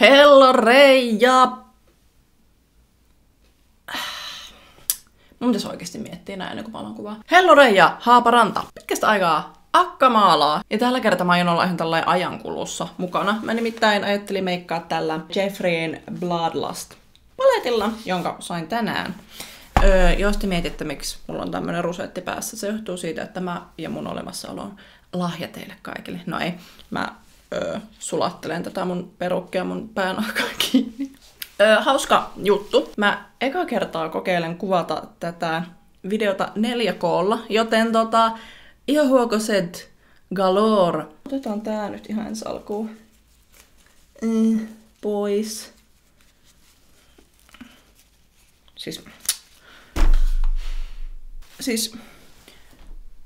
Hello Reija! Mun pitäisi oikeasti miettiä näin ennen kuin mä kuvaa. Hello Reija, Haaparanta. Pitkästä aikaa Akka maalaa. Ja tällä kertaa mä aion olla ihan tällainen ajankulussa mukana. Mä nimittäin ajattelin meikkaa tällä Jeffreyin Bloodlust paletilla, jonka sain tänään. Öö, jos te mietitte, miksi mulla on tämmönen rusetti päässä, se johtuu siitä, että mä ja mun olemassaolo on lahja teille kaikille. No ei, mä öö, sulattelen tätä mun perukkia mun päänahkaan kiinni. Öö, hauska juttu. Mä eka kertaa kokeilen kuvata tätä videota 4 k joten tota, huokoset galore. Otetaan tää nyt ihan ensi alkuun. Mm, pois. Siis... Siis...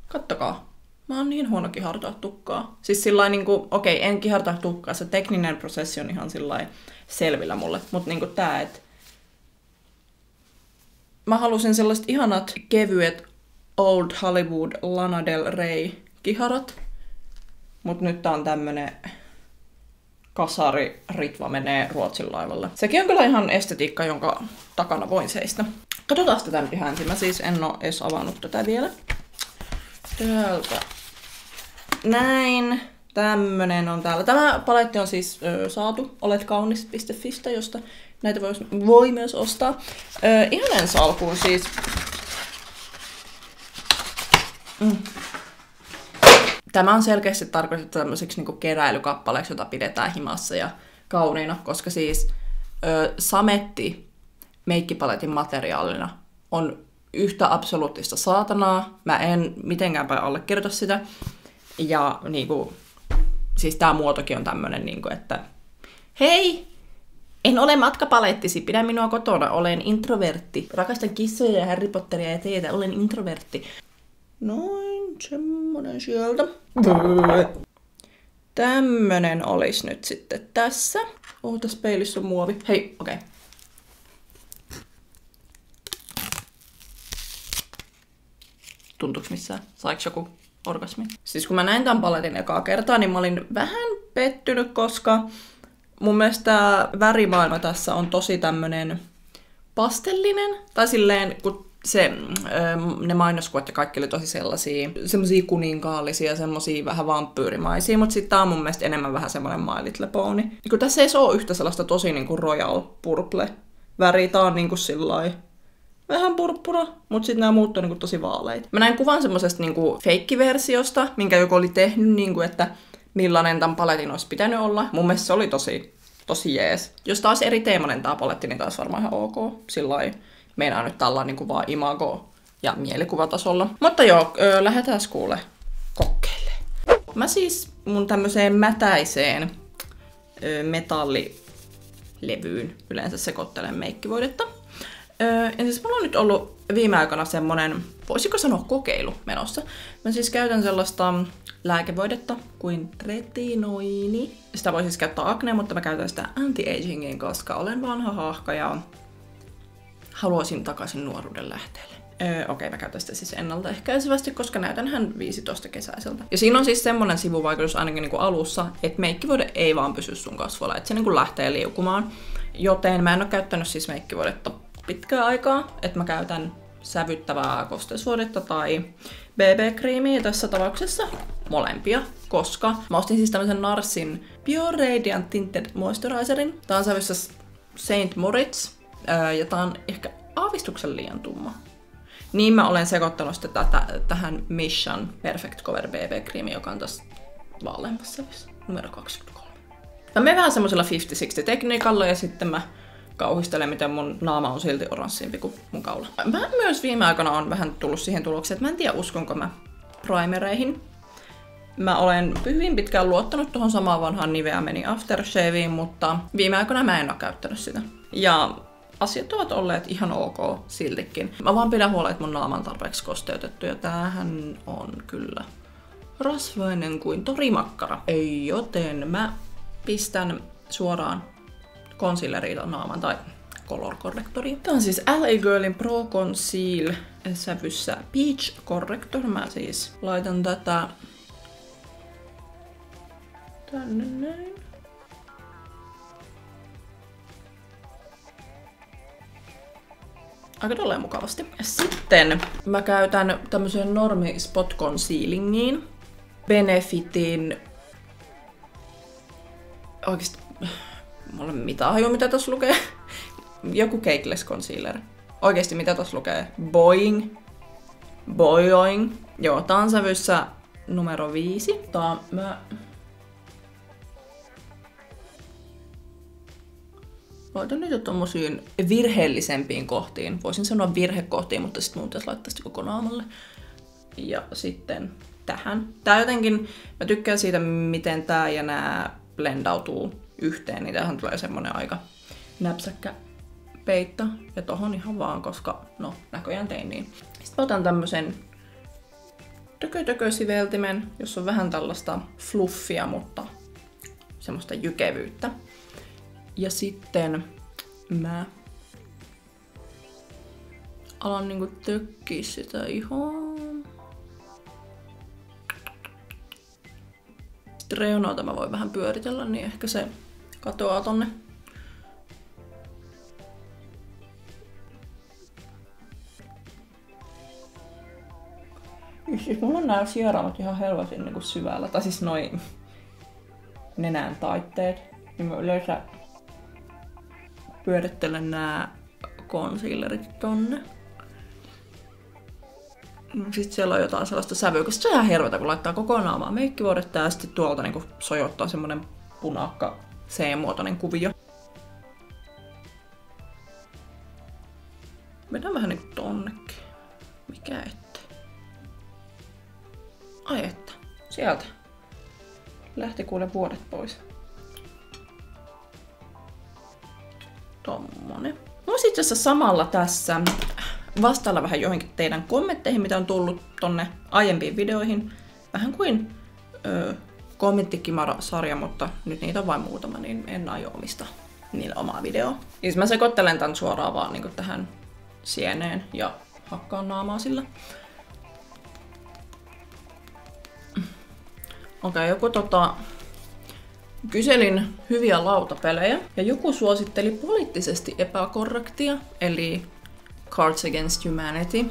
Kattokaa. Mä oon niin huono kihartaa tukkaa. Siis sillä niinku, okei, okay, en kihartaa tukkaa, se tekninen prosessi on ihan sillä selvillä mulle. Mutta niinku tää, että mä halusin sellaiset ihanat kevyet Old Hollywood Lana Del Rey kiharat. Mut nyt tää on tämmönen kasari Ritva menee Ruotsin laivalle. Sekin on kyllä ihan estetiikka, jonka takana voin seistä. Katsotaan tätä nyt ihan ensin. Mä siis en oo edes avannut tätä vielä. Täältä. Näin. Tämmönen on täällä. Tämä paletti on siis ö, saatu oletkaunis.fistä, josta näitä voi, voi myös ostaa. Ö, ihan ensi alkuun siis. Mm. Tämä on selkeästi tarkoitettu tämmöiseksi niin keräilykappaleeksi, jota pidetään himassa ja kauniina, koska siis ö, sametti meikkipaletin materiaalina on yhtä absoluuttista saatanaa. Mä en mitenkään päin allekirjoita sitä. Ja niin kuin, siis tämä muotokin on tämmöinen, niin kuin, että hei, en ole matkapalettisi, pidä minua kotona, olen introvertti. Rakastan kissoja ja Harry Potteria ja teitä, olen introvertti. Noin, semmonen sieltä. Tämmönen olisi nyt sitten tässä. Oh, tässä peilissä on muovi. Hei, okei. Okay. Tuntuuko missään? Saiko joku orgasmi? Siis kun mä näin tämän paletin ekaa kertaa, niin mä olin vähän pettynyt, koska mun mielestä tämä värimaailma tässä on tosi tämmönen pastellinen. Tai silleen, kun se, ne mainoskuvat ja kaikki oli tosi sellaisia, semmosia kuninkaallisia, semmosia vähän vampyyrimaisia, mutta sitten tää on mun mielestä enemmän vähän semmoinen My Little Pony. Kun tässä ei ole yhtä sellaista tosi niinku royal purple väri, tää on niinku sillai vähän purppura, mutta sitten nämä muut on niinku tosi vaaleita. Mä näin kuvan semmoisesta niinku feikkiversiosta, minkä joku oli tehnyt, niinku, että millainen tämän paletin olisi pitänyt olla. Mun mielestä se oli tosi, tosi jees. Jos taas eri teemainen tämä paletti, niin taas varmaan ihan ok. Sillä meinaa nyt tällä niin kuin vaan imago ja mielikuvatasolla. Mutta joo, öö, lähdetään kuule kokeille. Mä siis mun tämmöiseen mätäiseen öö, metallilevyyn yleensä sekoittelen meikkivoidetta. Öö, siis mulla on nyt ollut viime aikoina semmonen, voisiko sanoa kokeilu menossa. Mä siis käytän sellaista lääkevoidetta kuin retinoini. Sitä voi siis käyttää akneen, mutta mä käytän sitä anti-agingiin, koska olen vanha hahka ja haluaisin takaisin nuoruuden lähteelle. Öö, Okei, mä käytän sitä siis ennaltaehkäisevästi, koska näytän hän 15 kesäiseltä. Ja siinä on siis semmonen sivuvaikutus ainakin niinku alussa, että meikkivuode ei vaan pysy sun kasvoilla, että se niinku lähtee liukumaan. Joten mä en ole käyttänyt siis meikkivuodetta pitkää aikaa, että mä käytän sävyttävää kosteusvuodetta tai BB-kriimiä tässä tapauksessa molempia, koska mä ostin siis tämmöisen Narsin Pure Radiant Tinted Moisturizerin. Tää on sävyssä Saint Moritz, ja tää on ehkä aavistuksen liian tumma. Niin mä olen sekoittanut sitä tätä, tähän Mission Perfect Cover BB Cream, joka on tässä vaaleammassa sävyssä, numero 23. Mä menen vähän semmoisella 50-60 tekniikalla ja sitten mä kauhistelen, miten mun naama on silti oranssimpi kuin mun kaula. Mä myös viime aikoina on vähän tullut siihen tulokseen, että mä en tiedä uskonko mä primereihin. Mä olen hyvin pitkään luottanut tuohon samaan vanhaan Nivea meni aftershaveen, mutta viime aikoina mä en ole käyttänyt sitä. Ja asiat ovat olleet ihan ok siltikin. Mä vaan pidän huolen, että mun naama on tarpeeksi kosteutettu ja tämähän on kyllä rasvainen kuin torimakkara. Ei, joten mä pistän suoraan concealeria naaman tai color correctori. Tämä on siis LA Girlin Pro Conceal sävyssä Peach Corrector. Mä siis laitan tätä tänne näin. aika tolleen mukavasti. Sitten mä käytän tämmöisen normi spot concealingiin Benefitin oikeasti mulla ei mitään hajua, mitä tässä lukee. Joku cakeless concealer. Oikeesti mitä tässä lukee? Boing. Boing. Joo, tää on sävyssä numero viisi. Tää mä... Laitan niitä tommosiin virheellisempiin kohtiin. Voisin sanoa virhekohtiin, mutta sitten mun pitäisi laittaa sitä koko naamalle. Ja sitten tähän. Tää jotenkin, mä tykkään siitä, miten tää ja nää blendautuu yhteen, niin tähän tulee semmonen aika näpsäkkä peitto. Ja tohon ihan vaan, koska no näköjään tein niin. Sitten otan tämmösen tökötökösiveltimen, jossa on vähän tällaista fluffia, mutta semmoista jykevyyttä. Ja sitten mä alan niinku tökkiä sitä ihan. Sitten reunoilta mä voin vähän pyöritellä, niin ehkä se katoaa tonne Siis mulla on nämä sieraimet ihan helvetin niin syvällä. Tai siis noin nenän taitteet. Niin mä yleensä pyörittelen nämä concealerit tonne. Sitten siellä on jotain sellaista sävyä, koska se on ihan hervetä, kun laittaa koko naamaa meikkivuodetta ja sitten tuolta niin sojottaa semmonen punakka C-muotoinen kuvio. Mennään vähän niinku tonnekin. Mikä ettei. Ai että, sieltä. Lähti kuule vuodet pois. Tommonen. Mulla itse asiassa samalla tässä vastailla vähän johonkin teidän kommentteihin, mitä on tullut tonne aiempiin videoihin. Vähän kuin öö, kommenttikimara-sarja, mutta nyt niitä on vain muutama, niin en aio omista niillä omaa videoa. Ja mä sekoittelen tän suoraan vaan niin tähän sieneen ja hakkaan naamaa sillä. Okei, okay, joku tota, kyselin hyviä lautapelejä ja joku suositteli poliittisesti epäkorrektia, eli Cards Against Humanity.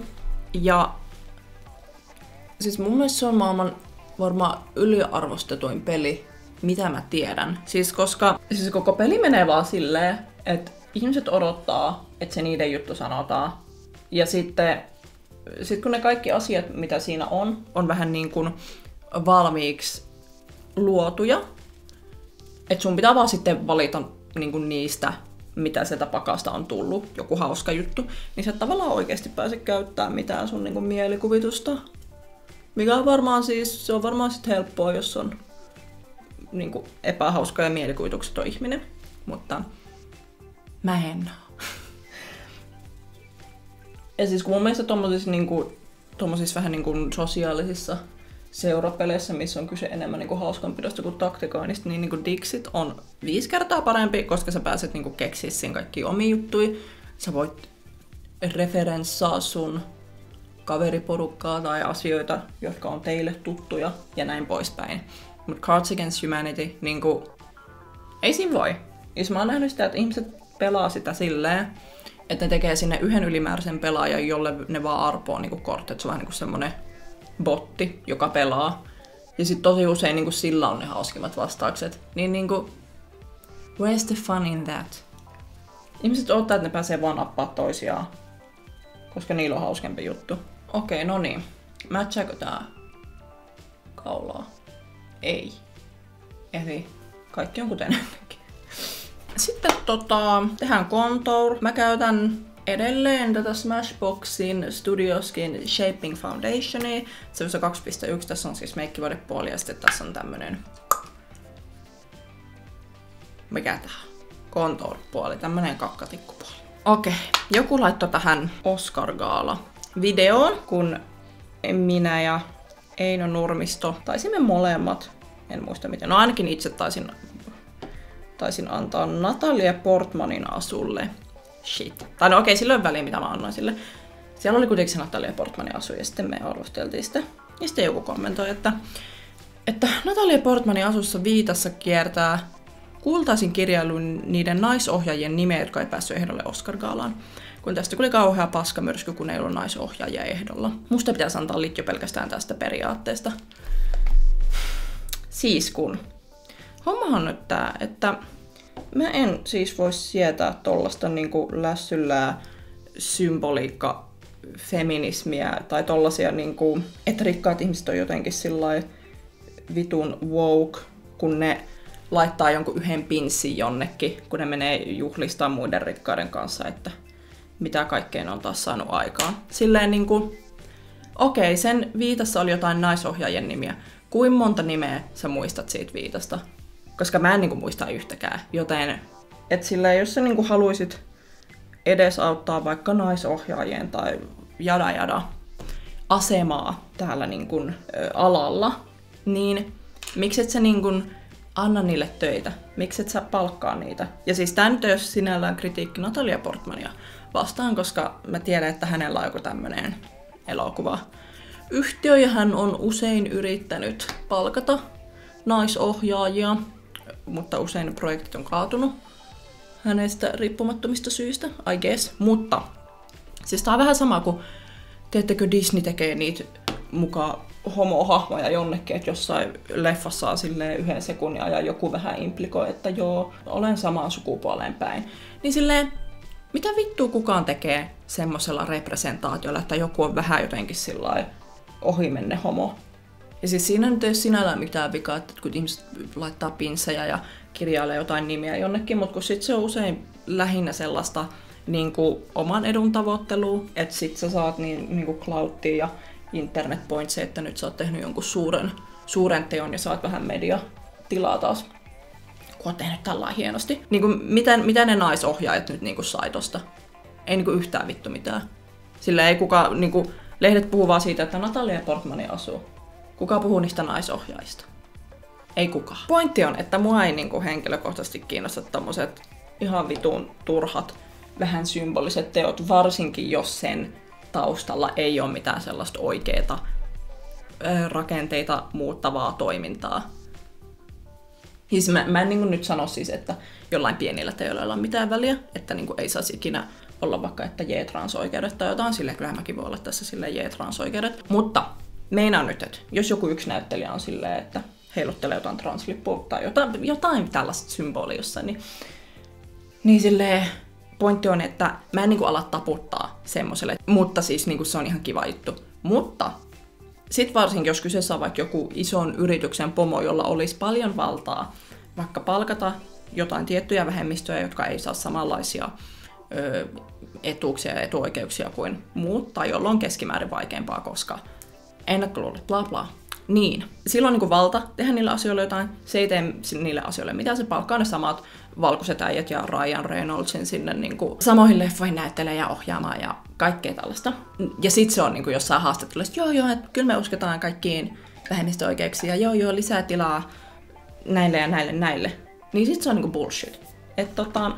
Ja siis mun mielestä se on maailman varmaan yliarvostetuin peli, mitä mä tiedän. Siis koska siis koko peli menee vaan silleen, että ihmiset odottaa, että se niiden juttu sanotaan. Ja sitten sit kun ne kaikki asiat, mitä siinä on, on vähän niin kuin valmiiksi luotuja, että sun pitää vaan sitten valita niin kuin niistä, mitä sieltä pakasta on tullut, joku hauska juttu, niin sä tavallaan oikeasti pääse käyttämään mitään sun niin kuin mielikuvitusta mikä on varmaan siis, se on varmaan sit helppoa, jos on niin kuin epähauska ja mielikuvitukseton ihminen. Mutta mä en Ja siis kun mun mielestä tommosissa, niin kuin, tommosissa vähän niin kuin sosiaalisissa seurapeleissä, missä on kyse enemmän niin kuin hauskanpidosta kuin taktikoinnista, niin, niin kuin Dixit on viisi kertaa parempi, koska sä pääset niin kuin keksiä siinä kaikki omi juttui. Sä voit referenssaa sun kaveriporukkaa tai asioita, jotka on teille tuttuja ja näin poispäin. Mutta Cards Against Humanity, niin kuin, ei siinä voi. Jos mä oon nähnyt sitä, että ihmiset pelaa sitä silleen, että ne tekee sinne yhden ylimääräisen pelaajan, jolle ne vaan arpoo niin kortteja. Se on vähän niin semmonen botti, joka pelaa. Ja sitten tosi usein niin kuin sillä on ne hauskimmat vastaukset. Niin niin kuin, where's the fun in that? Ihmiset odottaa, että ne pääsee vaan nappaa toisiaan, koska niillä on hauskempi juttu. Okei, no niin. Matchaako tää kaulaa? Ei. Eli kaikki on kuten ennenkin. Sitten tota, tehdään contour. Mä käytän edelleen tätä Smashboxin Studio Skin Shaping Foundationia. Se on 2.1, tässä on siis meikkivuodepuoli ja sitten tässä on tämmönen... Mikä tää Contour-puoli, tämmönen kakkatikkupuoli. Okei, joku laittoi tähän Oscar Gaala videoon, kun minä ja Eino Nurmisto taisimme molemmat, en muista miten, no ainakin itse taisin, taisin antaa Natalia Portmanin asulle shit. Tai no okei, okay, silloin väliin mitä mä annoin sille. Siellä oli kuitenkin se Natalia Portmanin asu ja sitten me arvosteltiin sitä. Ja sitten joku kommentoi, että, että Natalia Portmanin asussa viitassa kiertää kultaisin kirjailun niiden naisohjaajien nimeä, jotka ei päässyt ehdolle Oscar-gaalaan. kun tästä tuli kauhea paskamyrsky, kun ei ollut naisohjaajia ehdolla. Musta pitäisi antaa jo pelkästään tästä periaatteesta. Siis kun. Hommahan nyt tää, että mä en siis voi sietää tollasta niinku lässyllää symboliikka feminismiä tai tollasia, niinku, että rikkaat ihmiset on jotenkin sillä vitun woke, kun ne laittaa jonkun yhden pinssin jonnekin, kun ne menee juhlistaa muiden rikkaiden kanssa, että mitä kaikkea ne on taas saanut aikaan. Silleen niin kuin, okei, sen viitassa oli jotain naisohjaajien nimiä. Kuin monta nimeä sä muistat siitä viitasta? Koska mä en niin kuin, muista yhtäkään. Joten, että silleen, jos sä niin kuin, haluisit edesauttaa vaikka naisohjaajien tai jada jada asemaa täällä niin kuin, alalla, niin miksi et sä niin kuin, anna niille töitä? Miksi et sä palkkaa niitä? Ja siis tämä nyt ei ole sinällään kritiikki Natalia Portmania vastaan, koska mä tiedän, että hänellä on joku tämmöinen elokuva yhtiö ja hän on usein yrittänyt palkata naisohjaajia, mutta usein projektit on kaatunut hänestä riippumattomista syistä, I guess. Mutta siis tää on vähän sama kuin, teettekö Disney tekee niitä mukaan homohahmoja jonnekin, että jossain leffassa on silleen yhden sekunnin ajan joku vähän implikoi, että joo, olen samaan sukupuoleen päin. Niin silleen, mitä vittua kukaan tekee semmoisella representaatiolla, että joku on vähän jotenkin sillä ohimenne homo. Ja siis siinä nyt ei ole sinällään mitään vikaa, että kun ihmiset laittaa pinsejä ja kirjailee jotain nimiä jonnekin, mutta kun sit se on usein lähinnä sellaista niin kuin oman edun tavoittelua, että sit sä saat niin, niin kuin clouttia ja internet points, että nyt sä oot tehnyt jonkun suuren, suuren teon ja saat vähän media tilaa taas kun on tehnyt tällä hienosti. Niin kuin, miten, miten ne naisohjaajat nyt niin kuin sai tosta? Ei niin kuin yhtään vittu mitään. Sillä ei kuka, niin kuin, lehdet puhuu vaan siitä, että Natalia Portmani asuu. Kuka puhuu niistä naisohjaajista? Ei kukaan. Pointti on, että mua ei niin kuin, henkilökohtaisesti kiinnosta tommoset ihan vitun turhat, vähän symboliset teot, varsinkin jos sen taustalla ei ole mitään sellaista oikeeta rakenteita muuttavaa toimintaa. Siis mä, mä en niin nyt sano siis, että jollain pienillä teoilla on mitään väliä, että niin ei saisi ikinä olla vaikka, että J-transoikeudet tai jotain, silleen kyllä mäkin voi olla tässä silleen J-transoikeudet. Mutta meinaan nyt, että jos joku yksi näyttelijä on silleen, että heiluttelee jotain translippua tai jotain, jotain tällaista symbolia jossain, niin, niin silleen pointti on, että mä en niin ala taputtaa semmoiselle, mutta siis niin se on ihan kiva juttu. Mutta sitten varsinkin, jos kyseessä on vaikka joku ison yrityksen pomo, jolla olisi paljon valtaa, vaikka palkata jotain tiettyjä vähemmistöjä, jotka ei saa samanlaisia ö, etuuksia ja etuoikeuksia kuin muut, tai jolla on keskimäärin vaikeampaa, koska ennakkoluulet, bla bla. Niin, silloin niin valta tehdä niille asioille jotain, se ei tee niille asioille mitä se palkkaa ne samat valkoiset äijät ja Ryan Reynoldsin sinne niin kuin, samoihin leffoihin näyttelee ja ohjaamaan ja kaikkea tällaista. Ja sit se on niin kuin jossain haastattelussa, joo joo, että kyllä me uskotaan kaikkiin vähemmistöoikeuksiin ja joo joo, lisää tilaa näille ja näille näille. Niin sit se on niinku bullshit. Et tota...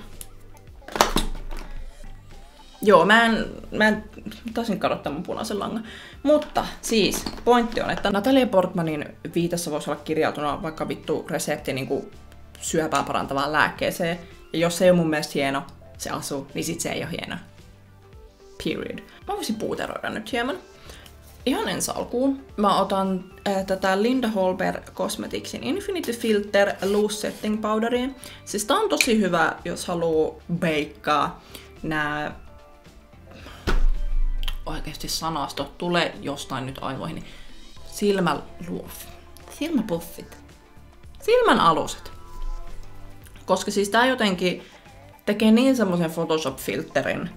Joo, mä en, mä en taisin kadottaa mun punaisen langan. Mutta siis, pointti on, että Natalia Portmanin viitassa voisi olla kirjautuna vaikka vittu resepti niin kuin syöpää parantavaan lääkkeeseen. Ja jos se ei ole mun mielestä hieno, se asuu, niin sit se ei ole hieno. Period. Mä voisin puuteroida nyt hieman. Ihan ensi alkuun mä otan äh, tätä Linda Holberg Cosmeticsin Infinity Filter Loose Setting Powderia. Siis tää on tosi hyvä, jos haluu beikkaa nää oikeasti sanasto tulee jostain nyt aivoihin. Silmäluof. Silmäpuffit. Silmän aluset. Koska siis tää jotenkin tekee niin semmoisen Photoshop-filterin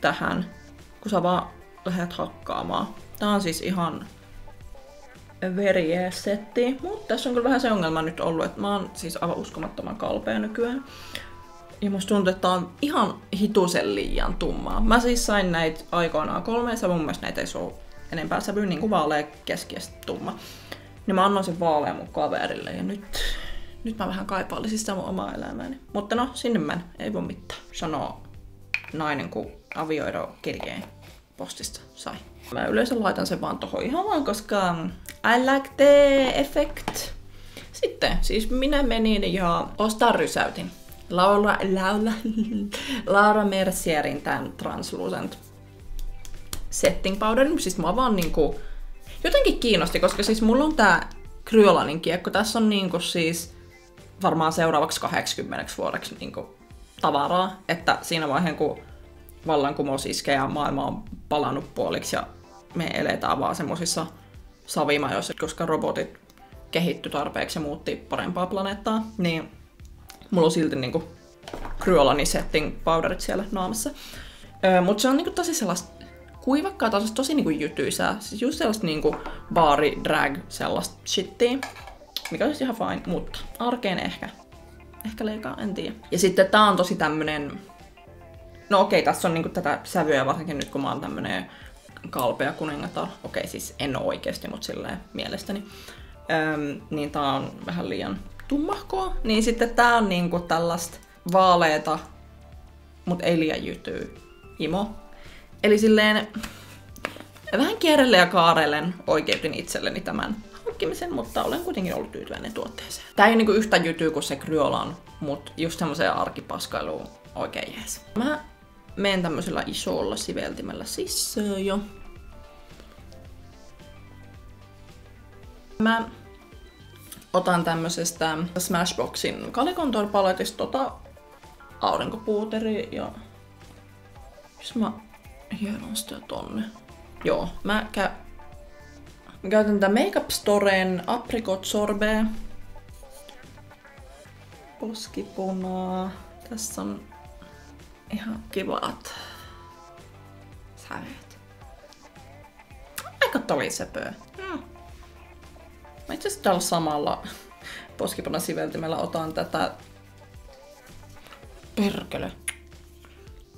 tähän, kun sä vaan lähdet hakkaamaan. Tää on siis ihan very setti, mutta tässä on kyllä vähän se ongelma nyt ollut, että mä oon siis aivan uskomattoman kalpea nykyään. Ja musta tuntuu, että tää on ihan hitusen liian tummaa. Mä siis sain näitä aikoinaan kolme, ja mun mielestä näitä ei ole enempää sävyä, niin kuin vaalea keskiästä tumma. Niin mä annoin sen vaalean mun kaverille, ja nyt nyt mä vähän kaipailisin sitä mun omaa elämääni. Mutta no, sinne mä ei voi mitään. Sanoo nainen, kun avioero kirjeen postista sai. Mä yleensä laitan sen vaan tohon ihan vaan, koska I like the effect. Sitten siis minä menin ja ostaa rysäytin. Laura, Laura, Laura Mercierin tämän Translucent setting powderin. Siis mä vaan niinku, jotenkin kiinnosti, koska siis mulla on tää Kryolanin kiekko. Tässä on niinku siis varmaan seuraavaksi 80 vuodeksi niinku tavaraa. Että siinä vaiheessa, kun vallankumous iskee ja maailma on palannut puoliksi ja me eletään vaan semmoisissa savimajoissa, koska robotit kehitty tarpeeksi ja muutti parempaa planeettaa, niin mulla on silti niinku Kryolani setting powderit siellä naamassa. Öö, Mutta se on niinku tosi sellaista kuivakkaa, tosi, tosi niinku jytyisää. Siis just sellaista niinku baari, drag, sellaista shittiä. Mikä olisi ihan fine, mutta arkeen ehkä. Ehkä leikaa, en tiedä. Ja sitten tää on tosi tämmönen... No okei, tässä on niinku tätä sävyä varsinkin nyt kun mä oon tämmönen kalpea kuningatar. Okei, siis en oo oikeesti, mutta silleen mielestäni. Öm, niin tää on vähän liian tummahkoa. Niin sitten tää on niinku tällaista vaaleeta, mutta ei liian jytyy imo. Eli silleen vähän kierrelle ja kaarellen oikeutin itselleni tämän hankkimisen, mutta olen kuitenkin ollut tyytyväinen tuotteeseen. Tää ei niinku yhtä jytyy kuin se Kryolan, mutta just semmoiseen arkipaskailuun oikein jees. Mä menen tämmöisellä isolla siveltimellä sisään jo. Mä otan tämmöisestä Smashboxin Calicontour paletista tota aurinkopuuteri ja jos mä hieron sitä tonne. Joo, mä, kä- mä käytän tätä Makeup Storen Apricot Sorbet. Poskipunaa. Tässä on ihan kivat sävyt. Aika tolisepöä. Hmm. Mä itse asiassa tällä samalla poskipunasiveltimellä otan tätä perkele.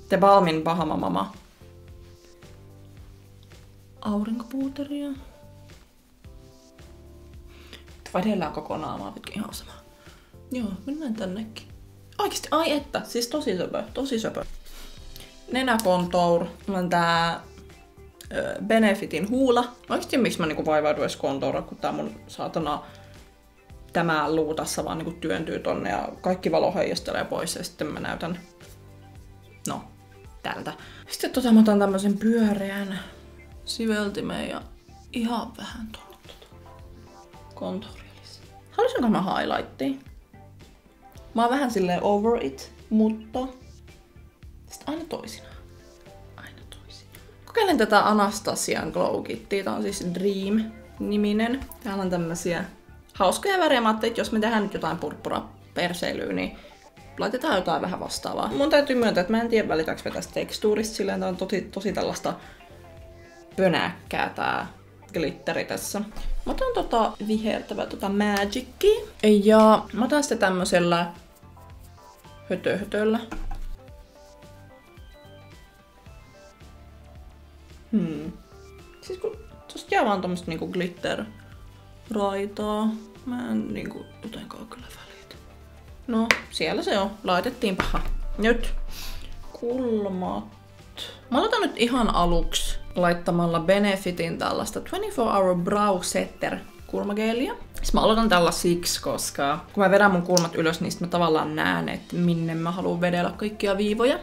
The Balmin Bahama Mama. Aurinkopuuteria. Vedellään koko naamaa pitkin ihan sama. Joo, mennään tännekin. Oikeesti, ai että, siis tosi söpö, tosi söpö. Nenäkontour. On tää Benefitin huula. Oikeesti miksi mä niinku vaivauduin edes kontoura, kun tää mun saatana tämä luu tässä vaan niinku työntyy tonne ja kaikki valo heijastelee pois ja sitten mä näytän, no, tältä. Sitten tota mä otan tämmösen pyöreän siveltimen ja ihan vähän tonne tota kontouria lisää. Haluaisinko mä highlightia? Mä oon vähän silleen over it, mutta sitten aina toisinaan. Aina toisinaan. Kokeilen tätä Anastasian Glow Kittiä. Tää on siis Dream-niminen. Täällä on tämmösiä hauskoja värejä. Mä että jos me tehdään nyt jotain purppura perseilyä, niin laitetaan jotain vähän vastaavaa. Mun täytyy myöntää, että mä en tiedä välitäks tästä tekstuurista, silleen tää on tosi, tosi tällaista pönäkkää tää glitteri tässä. Mä otan tota vihertävää tota Magicia. Ja mä otan sitten tämmöisellä hötöhötöllä. Hmm. Siis kun tosta jää vaan tommoista niinku glitter raitaa. Mä en niinku jotenkaan kyllä välitä. No, siellä se on. Laitettiin paha. Nyt kulmat. Mä aloitan nyt ihan aluksi laittamalla Benefitin tällaista 24 Hour Brow Setter kulmageelia. Siis mä aloitan tällä siksi, koska kun mä vedän mun kulmat ylös, niin mä tavallaan näen, että minne mä haluan vedellä kaikkia viivoja.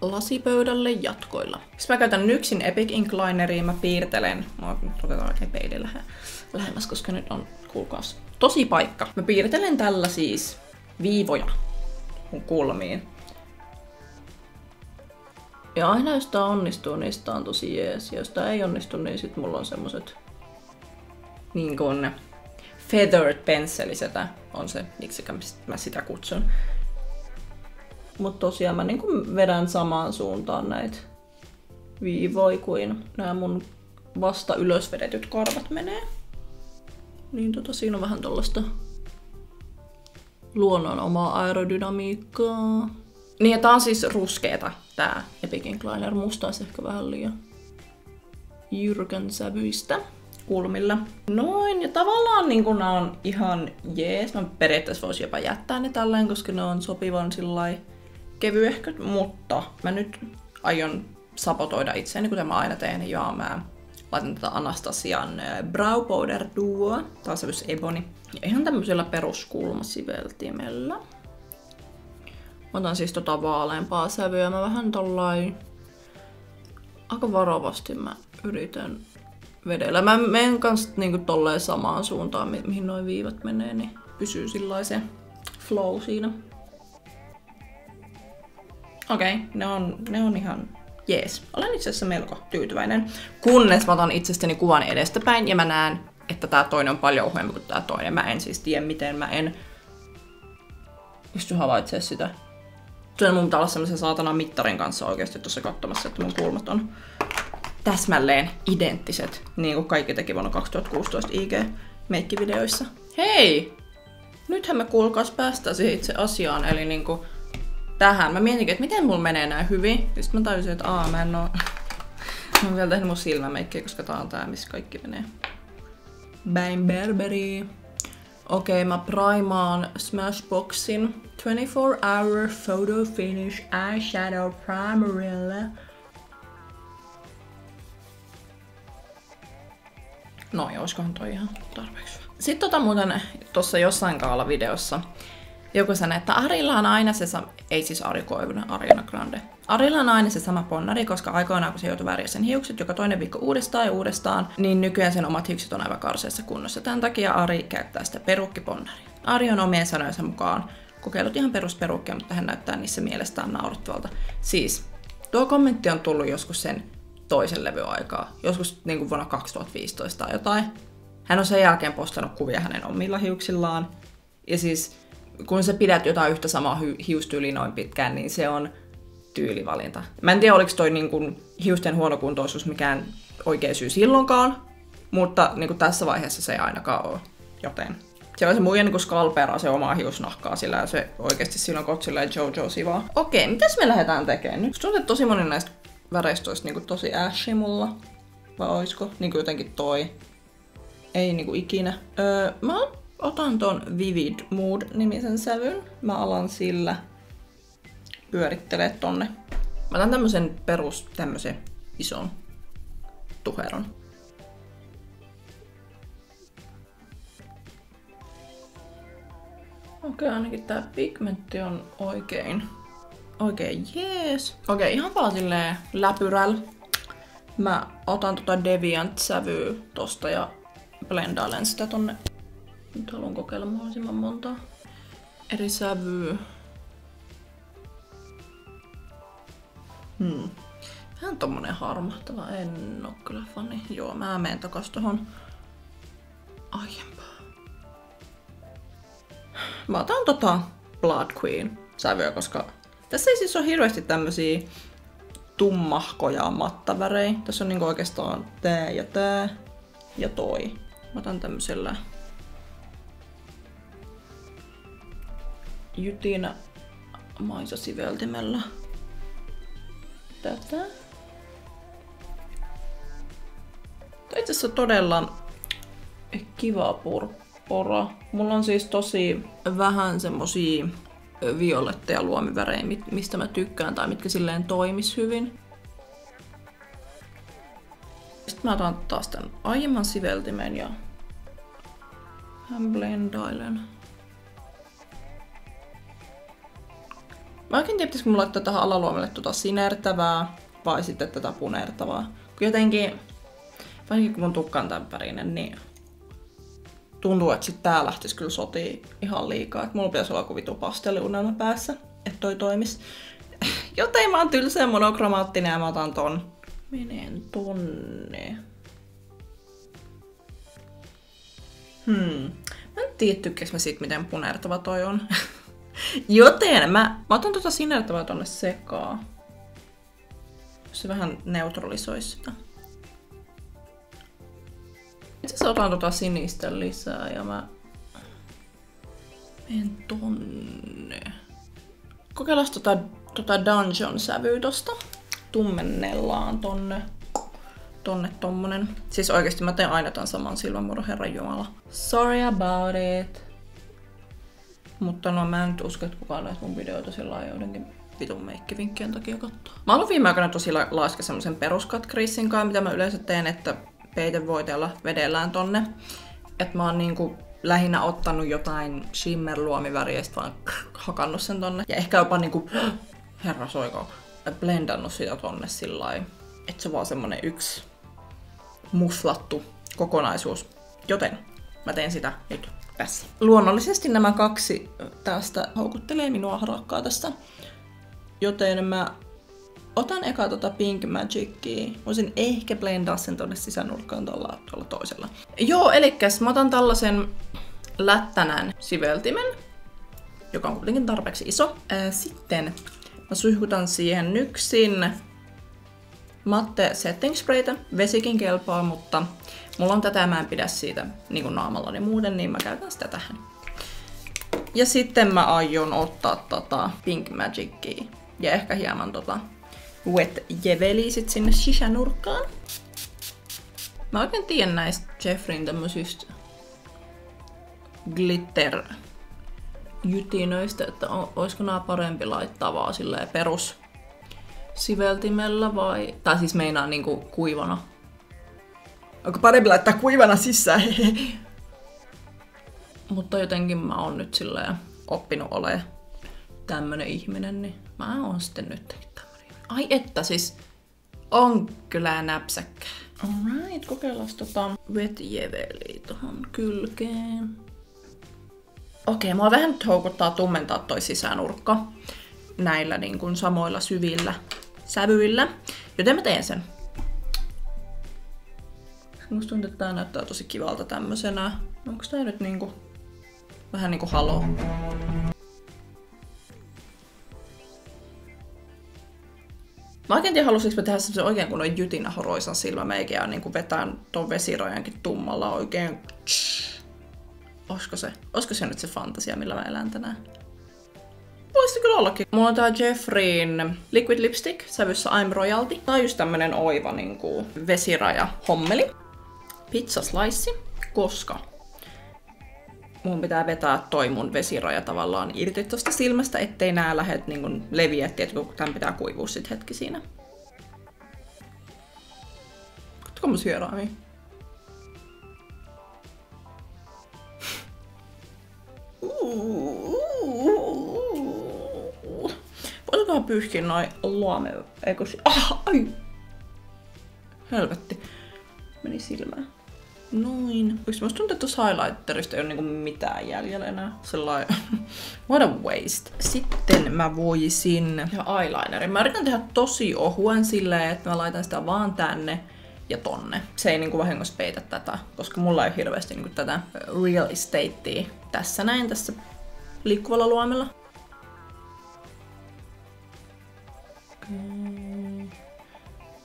lasipöydälle jatkoilla. Sitten mä käytän Nyksin Epic Inclineria, mä piirtelen, mä otetaan oikein peilin lähe, lähemmäs, koska nyt on, kuulkaas, tosi paikka. Mä piirtelen tällä siis viivoja mun kulmiin. Ja aina jos tää onnistuu, niin sitä on tosi jees. Ja jos tää ei onnistu, niin sit mulla on semmoset niin kuin feathered penselisetä on se, miksi mä sitä kutsun. Mutta tosiaan mä niin vedän samaan suuntaan näitä viivoja kuin nämä mun vasta ylös vedetyt karvat menee. Niin tota, siinä on vähän tollasta luonnon omaa aerodynamiikkaa. Niin ja tää on siis ruskeeta, tää Epic Incliner. Musta olisi ehkä vähän liian jyrkän sävyistä kulmilla. Noin, ja tavallaan niin kun on ihan jees. Mä periaatteessa voisin jopa jättää ne tälleen, koska ne on sopivan sillai kevyehköt, mutta mä nyt aion sapotoida itseäni, kuten mä aina teen, ja mä laitan tätä Anastasian Brow Powder Duo. Taas sävys Ebony. Ja ihan tämmöisellä peruskulmasiveltimellä. Otan siis tota vaaleampaa sävyä. Mä vähän tollain... Aika varovasti mä yritän vedellä. Mä menen kans niinku tolleen samaan suuntaan, mi- mihin noin viivat menee, niin pysyy se flow siinä. Okei, okay, ne, on, ne on ihan jees. Olen itse asiassa melko tyytyväinen. Kunnes mä otan itsestäni kuvan edestäpäin ja mä näen, että tää toinen on paljon ohuempi kuin tää toinen. Mä en siis tiedä, miten mä en pysty havaitsemaan sitä. Tuolla mun pitää olla semmoisen saatana mittarin kanssa oikeasti tuossa katsomassa, että mun kulmat on täsmälleen identtiset, niin kuin kaikki teki vuonna 2016 IG-meikkivideoissa. Hei! Nythän me kuulkaas päästäisiin itse asiaan, eli niinku tähän. Mä mietinkin, että miten mulla menee näin hyvin. Sitten mä tajusin, että aa, mä en oo... mä oon vielä tehnyt mun silmämeikkiä, koska tää on tää, missä kaikki menee. Bang Berberi. Okei, okay, mä primaan Smashboxin 24 Hour Photo Finish Eyeshadow Primerilla. No, olisikohan toi ihan tarpeeksi. Sitten tota muuten tuossa jossain kaala-videossa joku sanoi, että Arilla on aina se sama, ei siis Ari Koivunen, Ariana Grande. Arilla on aina se sama ponnari, koska aikoinaan kun se joutui väriä sen hiukset joka toinen viikko uudestaan ja uudestaan, niin nykyään sen omat hiukset on aivan karseessa kunnossa. Tämän takia Ari käyttää sitä perukkiponnaria. Ari on omien sanojensa mukaan kokeillut ihan perusperukkia, mutta hän näyttää niissä mielestään naurettavalta. Siis, tuo kommentti on tullut joskus sen toisen levy aikaa, joskus niin kuin vuonna 2015 tai jotain. Hän on sen jälkeen postannut kuvia hänen omilla hiuksillaan. Ja siis kun sä pidät jotain yhtä samaa hi- hiustyyliä noin pitkään, niin se on tyylivalinta. Mä en tiedä, oliko toi niin kuin hiusten huonokuntoisuus mikään oikea syy silloinkaan, mutta niin kuin tässä vaiheessa se ei ainakaan ole. Joten se on se muija niin skalperaa se omaa hiusnahkaa sillä ja se oikeasti silloin kotsilla Jojo sivaa. Okei, mitäs me lähdetään tekemään nyt? Tuntuu, tosi moni näistä väreistä olisi niin tosi ashy mulla. Vai oisko? Niin kuin jotenkin toi. Ei niin kuin ikinä. Öö, mä otan ton Vivid Mood-nimisen sävyn. Mä alan sillä pyörittelee tonne. Mä otan tämmösen perus, tämmösen ison tuheron. Okei, okay, ainakin tää pigmentti on oikein. Oikein jees. Okei, okay, ihan vaan silleen läpyräl. Mä otan tota Deviant-sävyä tosta ja blendailen sitä tonne nyt haluan kokeilla mahdollisimman monta eri sävyä. Hmm. Vähän tommonen harmahtava, en oo kyllä fani. Joo, mä menen takas tohon aiempaan. Mä otan tota Blood Queen sävyä, koska tässä ei siis ole hirveästi tämmösiä tummahkoja mattavärejä. Tässä on niinku oikeastaan tää ja tää ja toi. Mä otan tämmöisellä Jytinä maisasiveltimellä tätä. Tämä itse asiassa todella kiva purppura. Mulla on siis tosi vähän semmosia violetteja luomivärejä, mistä mä tykkään tai mitkä silleen toimis hyvin. Sitten mä otan taas tän aiemman siveltimen ja hän blendailen. Mä oikein tiedä, pitäisikö mulla laittaa tähän alaluomelle tuota sinertävää vai sitten tätä punertavaa. Jotenkin, vaikka kun mun tukka on tämän värinen, niin tuntuu, että sit tää lähtisi kyllä sotiin ihan liikaa. Että mulla pitäisi olla joku vitu pasteliunelma päässä, että toi toimis. Joten mä oon tylsä monokromaattinen ja mä otan ton. Menen tonne. Hmm. Mä en tiedä, tykkäis mä siitä, miten punertava toi on. Joten mä, mä otan tota sinertävää tonne sekaan. Se vähän neutralisoi sitä. Itse asiassa otan tota sinistä lisää ja mä menen tonne. Kokeillaan tota, tota Dungeon-sävyä tosta. Tummennellaan tonne tonne tommonen. Siis oikeesti mä teen aina tämän saman silmämuodon, herran jumala. Sorry about it. Mutta no mä en nyt usko, että kukaan näitä mun videoita sillä joidenkin vitun meikkivinkkien takia katsoa. Mä haluan viime aikoina tosi laskea semmosen peruskatkriissin kanssa, mitä mä yleensä teen, että peitevoiteella vedellään tonne. Että mä oon niinku lähinnä ottanut jotain shimmer-luomiväriä vaan hakannut sen tonne. Ja ehkä jopa niinku, herra soiko, blendannut sitä tonne sillä että se on vaan semmonen yksi muslattu kokonaisuus. Joten mä teen sitä nyt tässä. Luonnollisesti nämä kaksi tästä houkuttelee minua harakkaa tästä. Joten mä otan eka tota Pink Magicia. Voisin ehkä blendaa sen tonne sisänurkkaan tuolla, tuolla toisella. Joo, eli mä otan tällaisen lättänän siveltimen, joka on kuitenkin tarpeeksi iso. Sitten mä suihkutan siihen nyksin matte setting sprayta. Vesikin kelpaa, mutta mulla on tätä, mä en pidä siitä niin kuin naamallani muuten, niin mä käytän sitä tähän. Ja sitten mä aion ottaa tota Pink Magicia ja ehkä hieman tota wet jeveli sit sinne sisänurkkaan. Mä oikein tiedän näistä Jeffrin tämmöisistä glitter jytinöistä, että olisiko nämä parempi laittaa vaan silleen perus siveltimellä vai... Tai siis meinaa niinku kuivana. Onko parempi laittaa kuivana sisään? Mutta jotenkin mä oon nyt silleen oppinut olemaan tämmönen ihminen, niin mä oon sitten nyt Ai että siis on kyllä näpsäkkä. Alright, kokeillaan tota wet jeveli tohon kylkeen. Okei, mua vähän nyt houkuttaa tummentaa toi sisänurkka näillä niin kuin samoilla syvillä sävyillä. Joten mä teen sen. Musta tuntuu, että tää näyttää tosi kivalta tämmösenä. Onko tää nyt niinku vähän niinku halo? Mä oikein tiedä, halusinko mä tehdä semmosen oikein kunnon jytinä horoisan silmämeikin ja niinku vetään ton vesirajankin tummalla oikein. Olisiko se? Olisiko se nyt se fantasia, millä mä elän tänään? Voisi kyllä ollakin. Mulla on tää Jeffreyn Liquid Lipstick sävyssä I'm Royalty. On just tämmönen oiva niinku vesiraja hommeli. Pizza slice, koska mun pitää vetää toi mun vesiraja tavallaan irti tosta silmästä, ettei nää lähde niin leviä, tietysti kun tän pitää kuivua sit hetki siinä. Katsokaa mun sieraamia. Voisikohan pyyhkiä noin luome... Eikö si... Ah, ai! Helvetti. Meni silmään. Noin. Musta tuntuu, että tuossa highlighterista ei ole niinku mitään jäljellä enää. Sellainen, what a waste. Sitten mä voisin ja eyelinerin. Mä yritän tehdä tosi ohuen silleen, että mä laitan sitä vaan tänne ja tonne. Se ei niinku vahingossa peitä tätä, koska mulla ei hirveästi niinku tätä real estatea tässä näin tässä liikkuvalla luomella.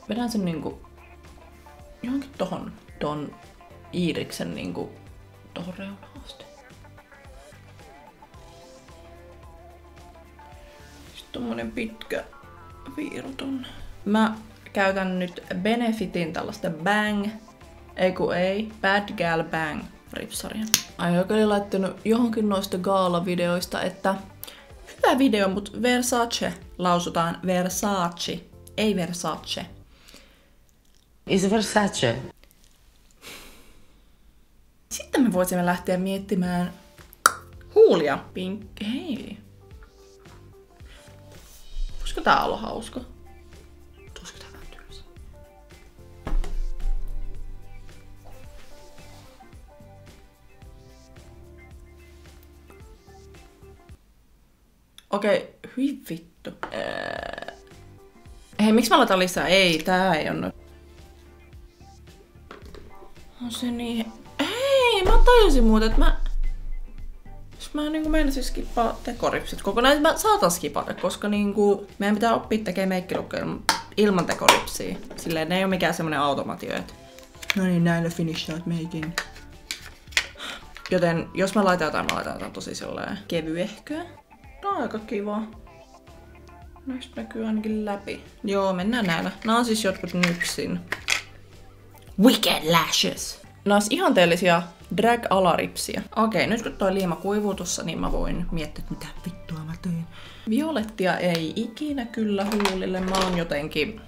Vedän sen niinku johonkin tohon ton Iiriksen niinku tohon reunaan asti. Sitten tommonen pitkä viiru tonne. Mä käytän nyt Benefitin tällaista Bang, ei ku ei, Bad Gal Bang ripsaria. Ai oli laittanut johonkin noista gaala-videoista, että hyvä video, mutta Versace lausutaan Versace, ei Versace. Is Versace? Sitten me voisimme lähteä miettimään huulia. Pink. Hei. Voisiko tää olla hauska? Tulisiko tää vähän tylsä? Okei, okay, hyi vittu. Ää... Hei, miksi mä laitan lisää? Ei, tää ei on On se niin niin, mä tajusin muuten, että mä... Jos mä niinku meinasin skippaa tekoripsit kokonaan, mä saatan skipata, koska niinku meidän pitää oppia tekemään meikkilukkoja ilman tekoripsiä. Silleen ne ei ole mikään semmonen automatio, että no niin, näillä finishaat meikin. Joten jos mä laitan jotain, mä laitan jotain tosi silleen kevyehköä. Tää on aika kiva. Näistä näkyy ainakin läpi. Joo, mennään näillä. Nämä on siis jotkut nyksin. Wicked Lashes. Nämä on ihanteellisia drag-alaripsiä. Okei, nyt kun toi liima kuivuu tossa, niin mä voin miettiä, että mitä vittua mä tein. Violettia ei ikinä kyllä huulille. Mä oon jotenkin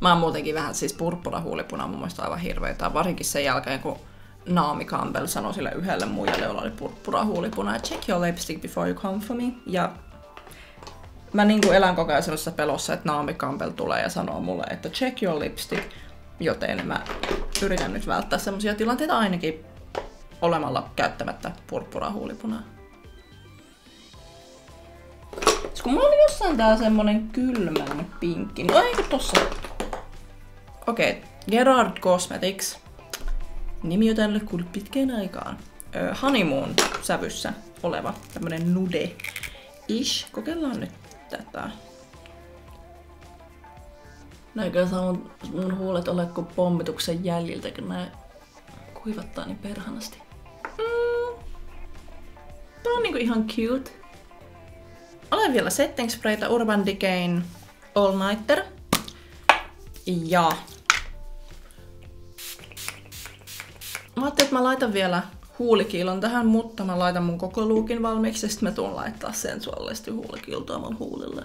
Mä oon muutenkin vähän siis purppura huulipuna mun mielestä aivan hirveitä, varsinkin sen jälkeen kun Naomi Campbell sanoi sille yhdelle muijalle, jolla oli purppura huulipuna, check your lipstick before you come for me. Ja mä niin kuin elän koko ajan sellaisessa pelossa, että Naomi Campbell tulee ja sanoo mulle, että check your lipstick, joten mä yritän nyt välttää semmoisia tilanteita ainakin olemalla käyttämättä purppura huulipunaa. Siis kun mulla oli jossain tää semmonen kylmän pinkki, no eikö tossa? Okei, okay. Gerard Cosmetics. Nimi jota en ole kuullut pitkään aikaan. Ö, honeymoon sävyssä oleva tämmönen nude. Ish. Kokeillaan nyt tätä. Näinkö saa mun, mun huulet ole kuin pommituksen jäljiltä, kun nää kuivattaa niin perhanasti. Tää on niinku ihan cute. Olen vielä setting sprayta Urban Decayn All Nighter. Ja Mä ajattelin, että mä laitan vielä huulikiilon tähän, mutta mä laitan mun koko luukin valmiiksi ja sitten mä tuun laittaa sensuaalisesti huulikiiltoa mun huulille.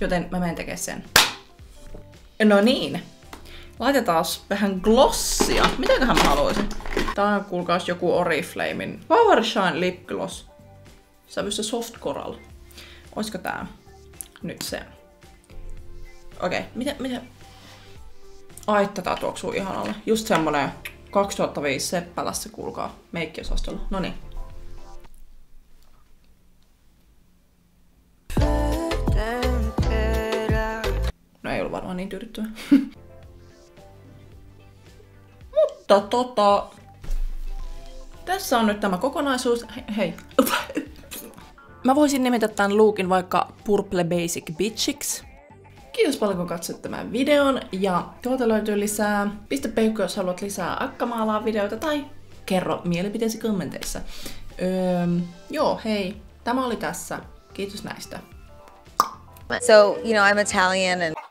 Joten mä menen tekemään sen. No niin. Laitetaan vähän glossia. Mitäköhän mä haluaisin? Tää on kuulkaas joku Oriflamein Power Shine Lip Gloss. Sävyssä Soft Coral. Oisko tää nyt se? Okei, okay. mitä, mitä? Ai, tätä tuoksuu ihanalle. Just semmonen 2005 Seppälässä, kuulkaa, meikkiosastolla. No niin. No ei ollut varmaan niin tyydyttyä. Mutta tota... Tässä on nyt tämä kokonaisuus. Hei. Mä voisin nimetä tämän lookin vaikka Purple Basic Bitchiksi. Kiitos paljon kun katsoit tämän videon ja tuolta löytyy lisää. Pistä peukku, jos haluat lisää akkamaalaa videoita tai kerro mielipiteesi kommenteissa. Öö, joo, hei. Tämä oli tässä. Kiitos näistä. So, you know, I'm Italian and